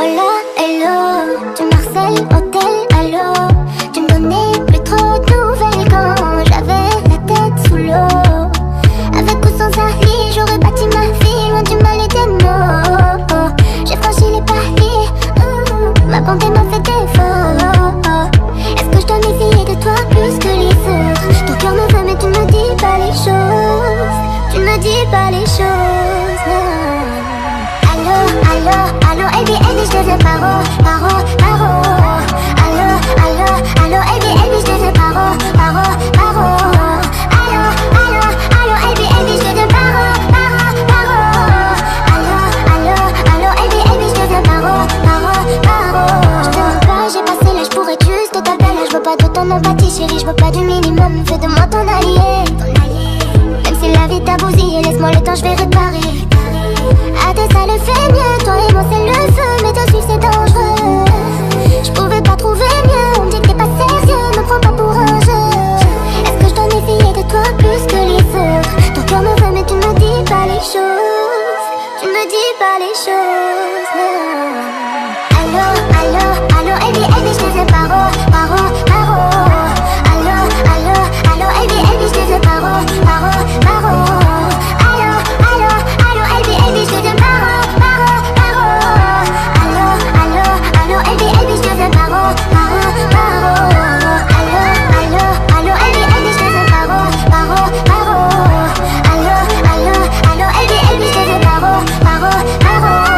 Hola, hello, tu Marcel, hôtel, allô Tu me donnais plus trop de nouvelles quand j'avais la tête sous l'eau. Avec ou sans Ali, j'aurais bâti ma vie loin du mal et des mots J'ai franchi les paliers, mmh, ma bonté m'a fait défaut. Est-ce que je dois méfier de toi plus que les autres? Ton cœur me veut mais tu ne me dis pas les choses. Tu ne me dis pas les choses Allô, allô, allô, de ton empathie, chérie, je veux pas du minimum Fais de moi ton allié, Même si la vie t'a bousillé, laisse-moi le temps, je vais réparer. À tes ça le fait mieux, toi et moi c'est le feu Mais te suivre c'est dangereux. Je pouvais pas trouver mieux, on dit que t'es pas sérieux Me prends pas pour un jeu. Est-ce que je dois méfier de toi plus que les autres Ton cœur me veut mais tu me dis pas les choses. Tu me dis pas les choses I